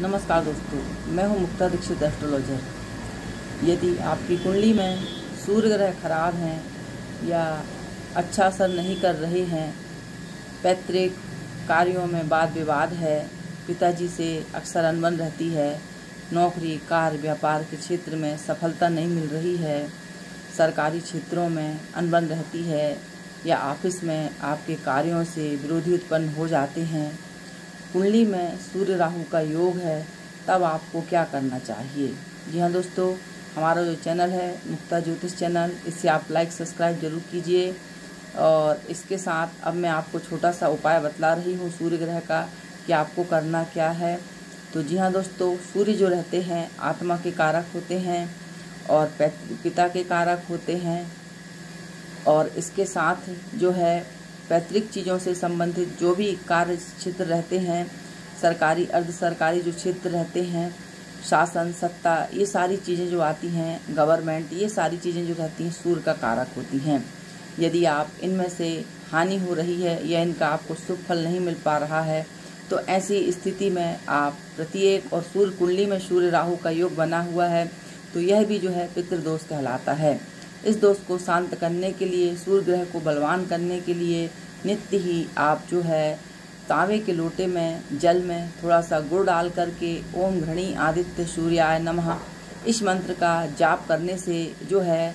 नमस्कार दोस्तों, मैं हूँ मुक्ता दीक्षित एस्ट्रोलॉजर यदि आपकी कुंडली में सूर्य ग्रह खराब हैं या अच्छा असर नहीं कर रहे हैं, पैतृक कार्यों में वाद विवाद है, पिताजी से अक्सर अनबन रहती है, नौकरी, कार्य, व्यापार के क्षेत्र में सफलता नहीं मिल रही है, सरकारी क्षेत्रों में अनबन रहती है या ऑफ़िस में आपके कार्यों से विरोधी उत्पन्न हो जाते हैं कुंडली में सूर्य राहु का योग है, तब आपको क्या करना चाहिए? जी हाँ दोस्तों, हमारा जो चैनल है, मुक्ता ज्योतिष चैनल, इसे आप लाइक सब्सक्राइब ज़रूर कीजिए। और इसके साथ अब मैं आपको छोटा सा उपाय बतला रही हूँ सूर्य ग्रह का, कि आपको करना क्या है। तो जी हाँ दोस्तों, सूर्य जो रहते हैं, आत्मा के कारक होते हैं और पिता के कारक होते हैं। और इसके साथ जो है पैतृक चीज़ों से संबंधित जो भी कार्य क्षेत्र रहते हैं, सरकारी, अर्ध सरकारी जो क्षेत्र रहते हैं, शासन, सत्ता, ये सारी चीज़ें जो आती हैं गवर्नमेंट ये सारी चीज़ें जो रहती हैं, सूर्य का कारक होती हैं। यदि आप इनमें से हानि हो रही है या इनका आपको शुभ फल नहीं मिल पा रहा है तो ऐसी स्थिति में आप प्रत्येक और सूर्य कुंडली में सूर्य राहु का योग बना हुआ है तो यह भी जो है पितृदोष कहलाता है। इस दोष को शांत करने के लिए, सूर्य ग्रह को बलवान करने के लिए नित्य ही आप जो है, तांबे के लोटे में, जल में थोड़ा सा गुड़ डाल करके ओम घृणी आदित्य सूर्याय नमः, इस मंत्र का जाप करने से जो है,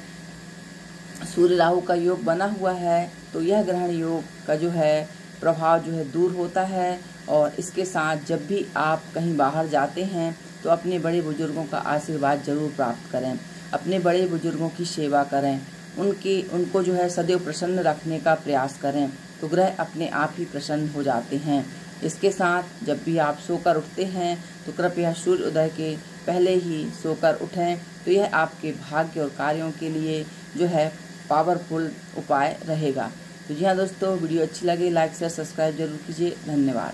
सूर्य राहु का योग बना हुआ है तो यह ग्रहण योग का जो है, प्रभाव जो है दूर होता है, और इसके साथ जब भी आप कहीं बाहर जाते हैं तो अपने बड़े बुज़ुर्गों का आशीर्वाद ज़रूर प्राप्त करें। अपने बड़े बुज़ुर्गों की सेवा करें। उनकी, उनको जो है सदैव प्रसन्न रखने का प्रयास करें तो ग्रह अपने आप ही प्रसन्न हो जाते हैं। इसके साथ जब भी आप सोकर उठते हैं तो कृपया सूर्य उदय के पहले ही सोकर उठें तो यह आपके भाग्य और कार्यों के लिए जो है पावरफुल उपाय रहेगा। तो जी हाँ दोस्तों, वीडियो अच्छी लगे, लाइक शेयर सब्सक्राइब ज़रूर कीजिए। धन्यवाद।